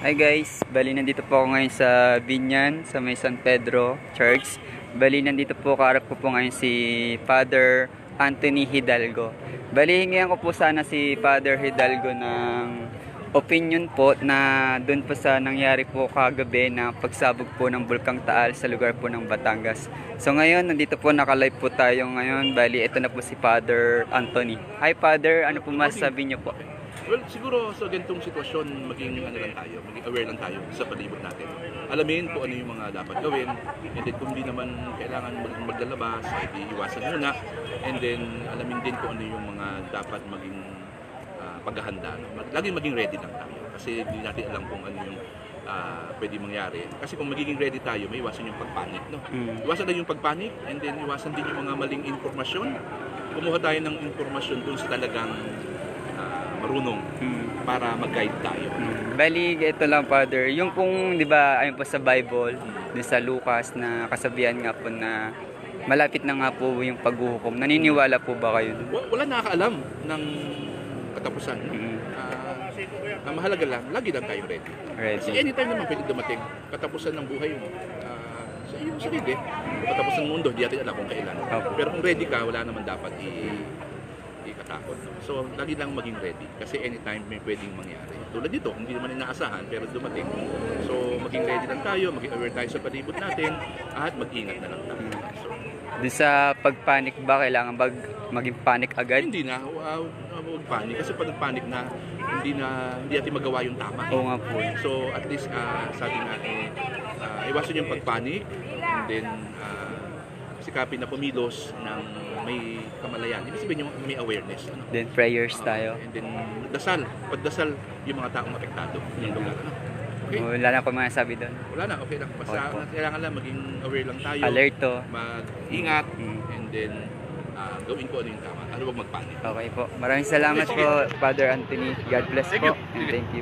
Hi guys, bali nandito po ako ngayon sa Binyan, sa may San Pedro Church. Bali nandito po, kaarap ko po ngayon si Father Anthony Hidalgo. Bali hingihan ko po sana si Father Hidalgo ng opinion po na doon po sa nangyari po kagabi na pagsabog po ng Bulkang Taal sa lugar po ng Batangas. So ngayon, nandito po nakalive po tayo ngayon. Bali, ito na po si Father Anthony. Hi Father, ano po masasabi niyo po? Well, siguro sa ganitong sitwasyon, maging ano lang tayo, maging aware lang tayo sa palibot natin. Alamin kung ano yung mga dapat gawin, and then kung di naman kailangan mag maglalabas, ay di iwasan muna, and then alamin din kung ano yung mga dapat maging ah, paghahanda. Mag- Laging maging ready lang tayo, kasi di natin alam kung ano yung ah, pwede mangyari. Kasi kung magiging ready tayo, may iwasan yung pagpanik. No? Mm. Iwasan na yung pagpanik, and then iwasan din yung mga maling informasyon. Kumuha tayo ng informasyon dun sa talagang marunong Mm. para mag-guide tayo. Mm. Bali, ito lang, Father. Yung kung, di ba, ayun po sa Bible, dun sa Lucas, na kasabihan nga po na malapit na nga po yung paghuhukom. Naniniwala po ba kayo dun? Wa- Wala nakakaalam ng katapusan. No? Mm. Ah, ang mahalaga lang, lagi lang tayong ready. Kasi Ready. anytime naman pwede dumating, katapusan ng buhay mo. ah, sa iyong sarili, katapusan ng mundo, di natin alam kung kailan. Opo. Pero kung ready ka, wala naman dapat i ikatakot. No? So, lagi lang maging ready. Kasi anytime may pwedeng mangyari. Tulad dito, hindi naman inaasahan, pero dumating. So, maging ready lang tayo, maging aware tayo sa palibot natin, at mag-ingat na lang tayo. So, Dun sa pagpanik ba, kailangan bag maging panic agad? hindi na, uh, huwag panic. Kasi pag nagpanic na, hindi na, hindi natin magawa yung tama. Oo nga po. So, at least, ah, sabi eh, ah, iwasan yung pagpanik, and then, uh, sikapin na pumilos ng may kamalayan. Ibig sabihin yung may awareness. Ano? Then prayers Ah, tayo. and then, dasal. Pagdasal yung mga taong apektado ng lugar. Ano? Okay? Wala na po mga sabi doon. Wala na, okay lang. Basta, Okay kailangan lang maging aware lang tayo. Alerto. Mag-ingat, Mm. and then, ah, gawin ko ano yung tama. Ano huwag magpanik. Okay po. Maraming salamat Okay, po, Father Anthony. God bless Thank po. you. And thank you.